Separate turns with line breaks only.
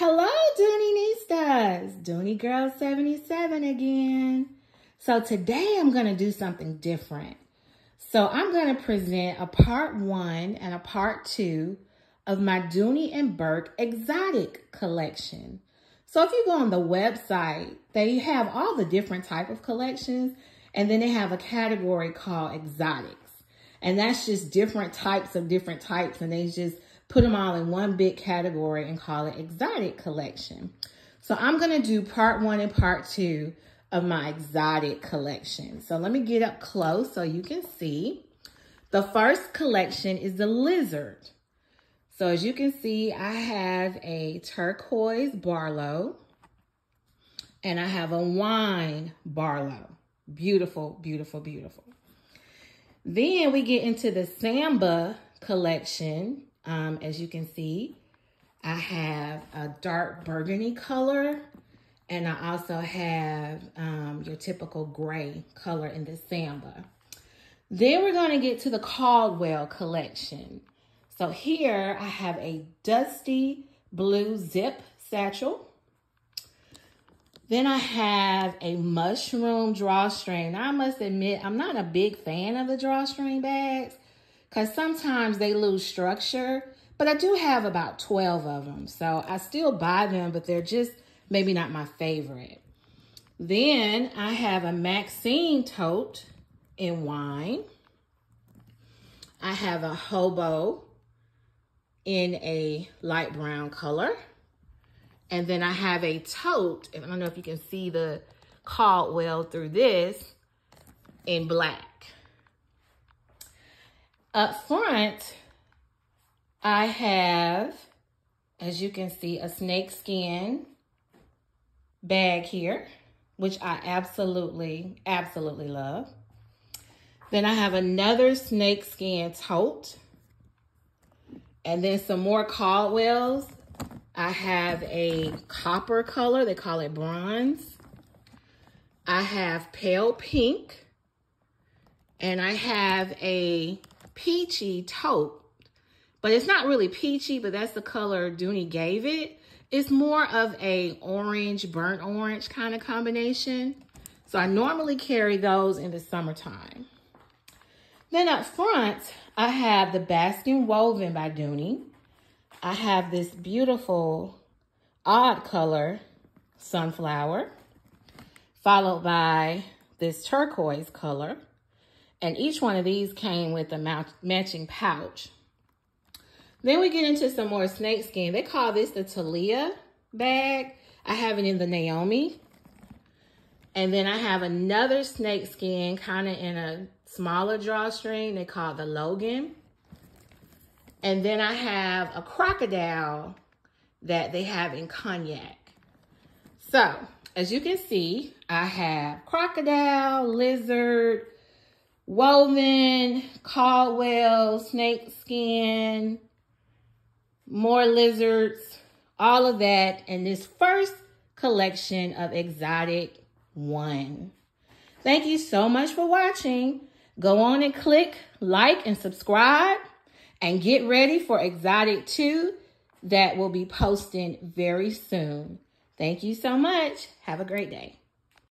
Hello, Dooneynistas. Dooney Girl 77 again. So today I'm going to do something different. So I'm going to present a part one and a part two of my Dooney and Bourke exotic collection. So if you go on the website, they have all the different type of collections and then they have a category called exotics. And that's just different types of different types and they just put them all in one big category and call it exotic collection. So I'm going to do part one and part two of my exotic collection. So let me get up close so you can see. The first collection is the lizard. So as you can see, I have a turquoise Barlow and I have a wine Barlow. Beautiful, beautiful, beautiful. Then we get into the Samba collection um, as you can see, I have a dark burgundy color and I also have um, your typical gray color in the Samba. Then we're going to get to the Caldwell collection. So here I have a dusty blue zip satchel. Then I have a mushroom drawstring. Now I must admit, I'm not a big fan of the drawstring bags because sometimes they lose structure. But I do have about 12 of them. So I still buy them, but they're just maybe not my favorite. Then I have a Maxine tote in wine. I have a hobo in a light brown color. And then I have a tote, and I don't know if you can see the Caldwell through this, in black. Up front, I have, as you can see, a snake skin bag here, which I absolutely, absolutely love. Then I have another snake skin tote. And then some more Caldwells. I have a copper color. They call it bronze. I have pale pink. And I have a peachy taupe, but it's not really peachy, but that's the color Dooney gave it. It's more of a orange, burnt orange kind of combination. So I normally carry those in the summertime. Then up front, I have the Baskin Woven by Dooney. I have this beautiful odd color sunflower, followed by this turquoise color. And each one of these came with a matching pouch. Then we get into some more snakeskin. They call this the Talia bag. I have it in the Naomi. And then I have another snakeskin kind of in a smaller drawstring. They call the Logan. And then I have a crocodile that they have in cognac. So, as you can see, I have crocodile, lizard, woven, Caldwell, snake skin, more lizards, all of that in this first collection of Exotic One. Thank you so much for watching. Go on and click like and subscribe and get ready for Exotic 2 that will be posting very soon. Thank you so much. Have a great day.